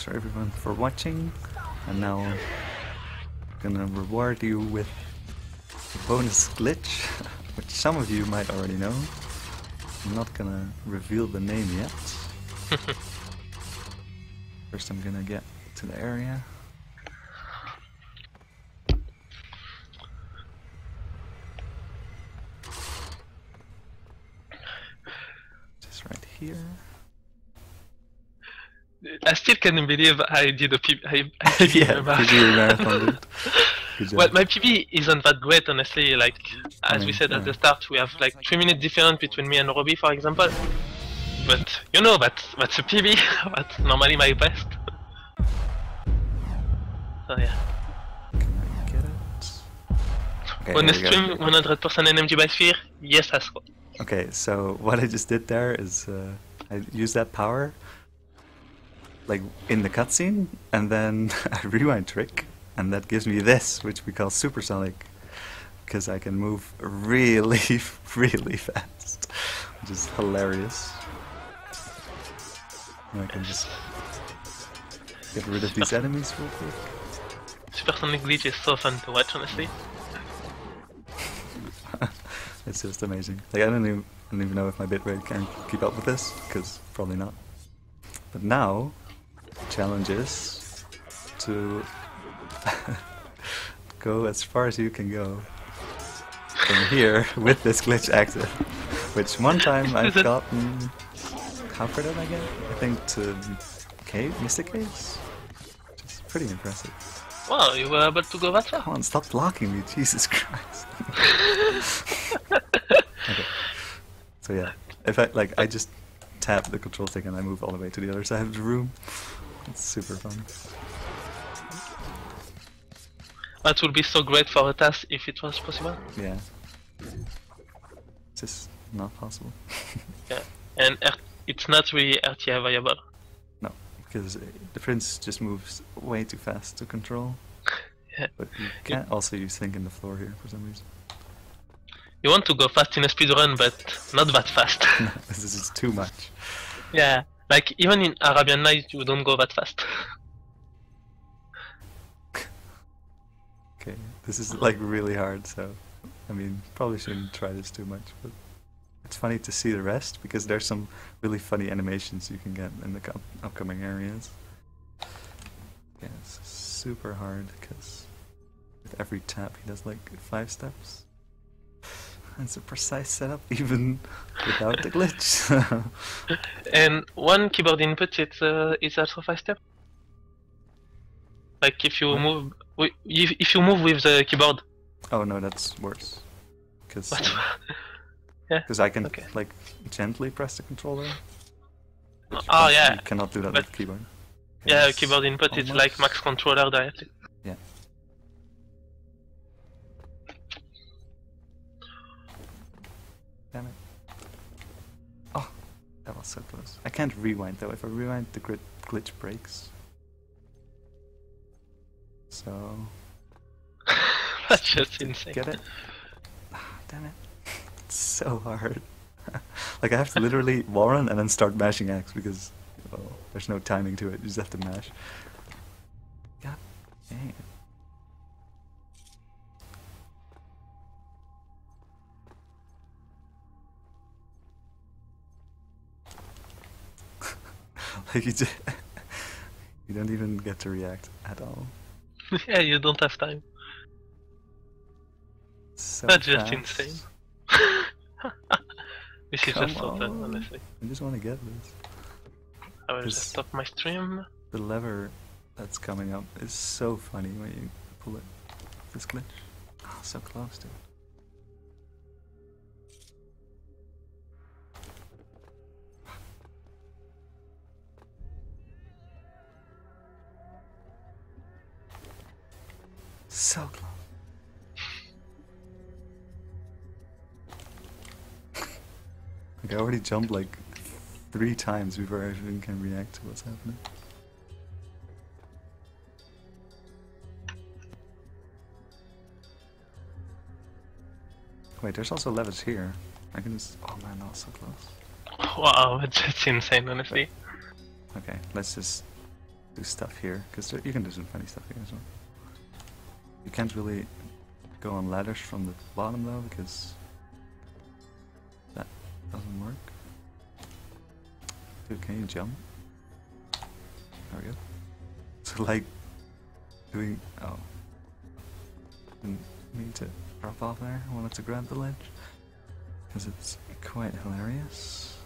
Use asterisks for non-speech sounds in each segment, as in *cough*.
thanks for everyone for watching. And now I'm gonna reward you with a bonus glitch, *laughs* which some of you might already know. I'm not gonna reveal the name yet. *laughs* First I'm gonna get to the area. Just right here. I still can't believe I did a PB. I, I PB *laughs* yeah. PB marathon, dude. Good job. Well, my PB isn't that great, honestly. Like, as we said at the start, we have like three minutes difference between me and Robbie, for example. But you know that that's a PB. *laughs* that's normally my best. So yeah. Can I get it? Okay, On the here we go. stream, 100% NMG by sphere. Yes, as well. Okay, so what I just did there is uh, I used that power like in the cutscene, and then *laughs* a rewind trick, and that gives me this, which we call supersonic, because I can move really, *laughs* really fast, which is hilarious. And I can just get rid of these enemies real quick. Supersonic glitch is so fun to watch, honestly. *laughs* it's just amazing. Like I don't even, I don't even know if my bitrate can keep up with this, because probably not. But now, challenge is to *laughs* go as far as you can go from here with this glitch active. Which one time *laughs* I've gotten. How far did I get? I think to cave, Mystic Caves? Which is pretty impressive. Wow, you were able to go that far. Come on, stop blocking me, Jesus Christ. *laughs* okay. So yeah, if I like, I just tap the control stick and I move all the way to the other side of the room. It's super fun. That would be so great for a TAS if it was possible. Yeah. It's just not possible. *laughs* Yeah. And it's not really RTA viable. no, because the prince just moves way too fast to control. *laughs* Yeah. But you can't also use think in the floor here for some reason. You want to go fast in a speedrun, but not that fast. *laughs* this is too much. yeah, like even in Arabian Nights, you don't go that fast. Okay, this is like really hard, so I mean, probably shouldn't try this too much, but it's funny to see the rest because there's some really funny animations you can get in the com- upcoming areas. Yeah, it's super hard because with every tap he does like five steps. It's a precise setup *laughs* even without the glitch. *laughs* and one keyboard input it's, uh, is also five step. Like if you move, if, if you move with the keyboard. oh no, that's worse. Because What? *laughs* yeah. I can okay. like gently press the controller. Oh yeah, You cannot do that But- with keyboard. yeah. Yes, Keyboard input is like max controller directly. Was so close. I can't rewind though. If I rewind, the grid glitch breaks. So, *laughs* That's just insane. get it? Ah, damn it. *laughs* It's so hard. *laughs* like I have to literally wall run and then start mashing X because well, there's no timing to it. You just have to mash. Like *laughs* you, just, you don't even get to react at all. *laughs* yeah, you don't have time. So That's just insane. *laughs* this is Come just fun, on. honestly. I just want to get this. I will This- just stop my stream. The lever that's coming up is so funny when you pull it. This glitch. Oh, so close to So close. like I already jumped like three times before I even can react to what's happening. Wait, there's also levers here. I can just. Oh man, that was so close. Wow, *laughs* that's just insane, honestly. Okay, let's just do stuff here because you can do some funny stuff here as well. You can't really go on ladders from the bottom though because that doesn't work. Dude, can you jump? There we go. *laughs* So like doing oh didn't mean to drop off there. I wanted to grab the ledge because it's quite hilarious.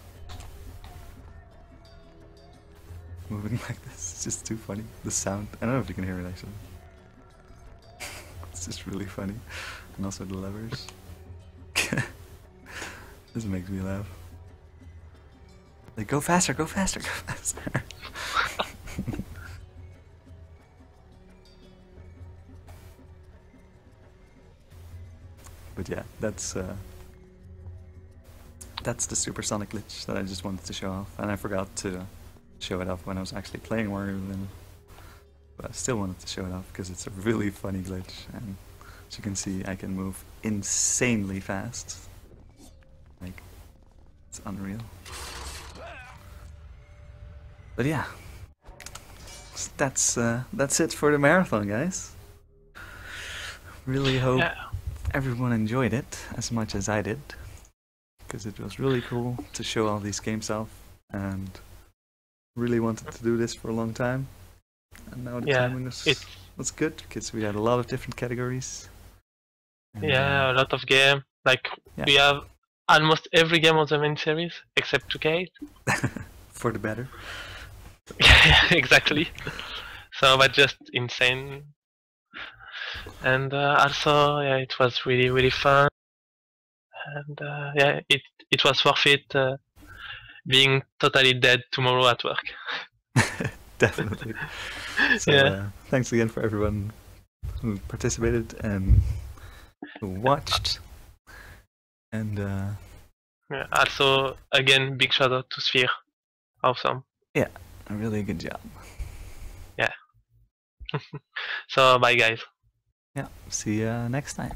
Moving *laughs* like this, it's just too funny. The sound, I don't know if you can hear it actually. It's just really funny. And also the levers. *laughs* this makes me laugh. Like, go faster, go faster, go faster. *laughs* but yeah, that's uh, that's the supersonic glitch that I just wanted to show off, and I forgot to show it off when I was actually playing Warrior Within. But I still wanted to show it off because it's a really funny glitch, and as you can see, I can move insanely fast. Like, it's unreal. But yeah, that's uh, that's it for the marathon, guys. Really hope Yeah. everyone enjoyed it as much as I did, because it was really cool to show all these games off, and really wanted to do this for a long time. And now the Yeah, timing was, It's was good because we had a lot of different categories. Yeah, a lot of game. Like Yeah. we have almost every game on the main series except 2K. uh, *laughs* *laughs* for the better. yeah, *laughs* exactly. So that's just insane. And uh, also, yeah, it was really really fun. And uh, yeah, it it was worth it uh, being totally dead tomorrow at work. *laughs* Definitely. *laughs* So, Yeah. uh, thanks again for everyone who participated and who watched. And uh, Yeah, also, again, big shout out to Sphere. Awesome. Yeah, a really good job. Yeah. *laughs* so bye guys. Yeah. See you next time.